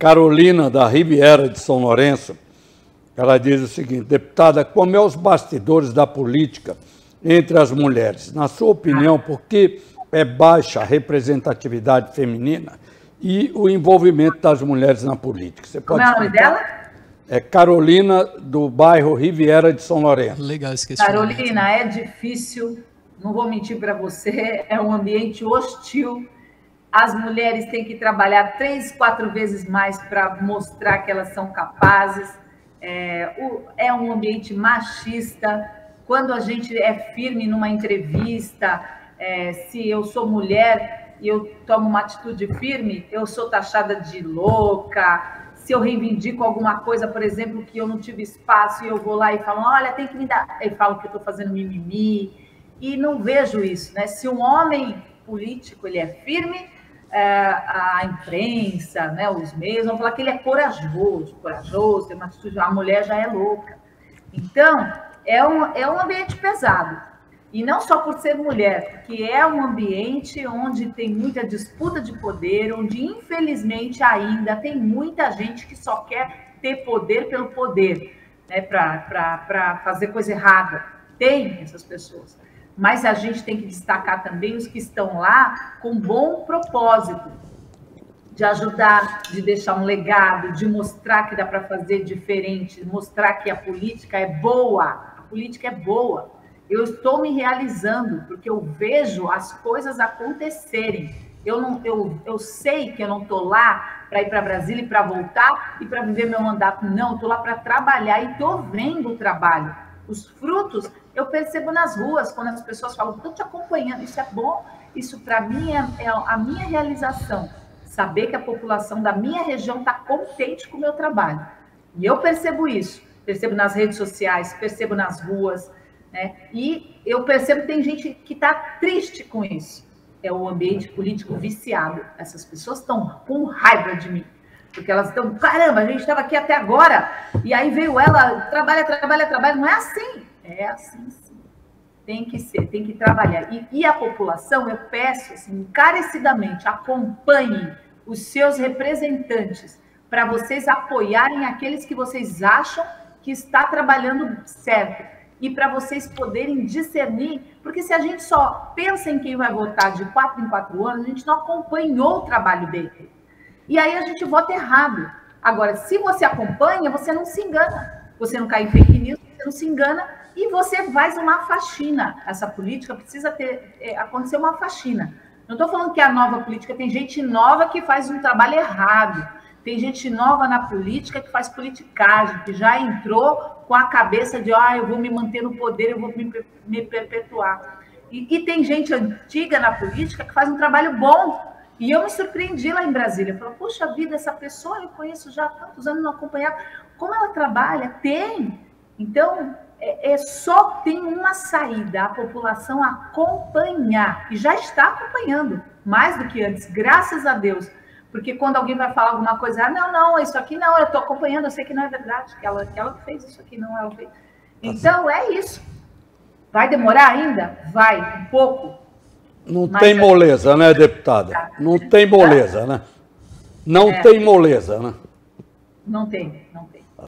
Carolina da Riviera de São Lourenço. Ela diz o seguinte: deputada, como é os bastidores da política entre as mulheres? Na sua opinião, por que é baixa a representatividade feminina e o envolvimento das mulheres na política? Você pode como é o nome dela? É Carolina, do bairro Riviera de São Lourenço. Legal esse Carolina, é difícil, não vou mentir para você, é um ambiente hostil. As mulheres têm que trabalhar três, quatro vezes mais para mostrar que elas são capazes. É, o, é um ambiente machista. Quando a gente é firme numa entrevista, é, se eu sou mulher e eu tomo uma atitude firme, eu sou taxada de louca, se eu reivindico alguma coisa, por exemplo, que eu não tive espaço e eu vou lá e falo, olha, tem que me dar. Eu falo que eu estou fazendo mimimi. E não vejo isso, né? Se um homem político ele é firme, é, a imprensa, né, os meios vão falar que ele é corajoso, corajoso, tem uma atitude, a mulher já é louca. Então, é um, é um ambiente pesado. E não só por ser mulher, porque é um ambiente onde tem muita disputa de poder, onde infelizmente ainda tem muita gente que só quer ter poder pelo poder, né, para fazer coisa errada. Tem essas pessoas. Mas a gente tem que destacar também os que estão lá com bom propósito de ajudar, de deixar um legado, de mostrar que dá para fazer diferente, mostrar que a política é boa. A política é boa eu estou me realizando, porque eu vejo as coisas acontecerem. Eu, não, eu, eu sei que eu não estou lá para ir para Brasília e para voltar e para viver meu mandato. Não, estou lá para trabalhar e estou vendo o trabalho. Os frutos eu percebo nas ruas, quando as pessoas falam, estou te acompanhando, isso é bom, isso para mim é, é a minha realização. Saber que a população da minha região está contente com o meu trabalho. E eu percebo isso. Percebo nas redes sociais, percebo nas ruas, né? E eu percebo que tem gente que está triste com isso. É o ambiente político viciado. Essas pessoas estão com raiva de mim. Porque elas estão, caramba, a gente estava aqui até agora, e aí veio ela, trabalha, trabalha, trabalha. Não é assim. É assim sim. Tem que ser, tem que trabalhar. E, e a população, eu peço assim, encarecidamente, acompanhem os seus representantes para vocês apoiarem aqueles que vocês acham que está trabalhando certo e para vocês poderem discernir, porque se a gente só pensa em quem vai votar de quatro em quatro anos, a gente não acompanhou o trabalho dele. E aí a gente vota errado. Agora, se você acompanha, você não se engana. Você não cai em fake news, você não se engana e você faz uma faxina. Essa política precisa ter é, acontecer uma faxina. Não estou falando que a nova política tem gente nova que faz um trabalho errado. Tem gente nova na política que faz politicagem, que já entrou com a cabeça de, ah, eu vou me manter no poder, eu vou me, me perpetuar. E, e, tem gente antiga na política que faz um trabalho bom. E eu me surpreendi lá em Brasília. Falei, poxa vida, essa pessoa eu conheço já há tantos anos, não acompanhava. Como ela trabalha? Tem. Então, é, é só tem uma saída, a população acompanhar. E já está acompanhando, mais do que antes, graças a Deus. Porque quando alguém vai falar alguma coisa, ah, não, não, isso aqui não, eu estou acompanhando, eu sei que não é verdade, que ela, que ela fez isso aqui, não, ela fez. Tá então, é isso. Vai demorar ainda? Vai, um pouco. Não tem moleza, né, deputada? Tá. Não tem moleza, né? Não é. tem moleza, né? Não tem, não tem.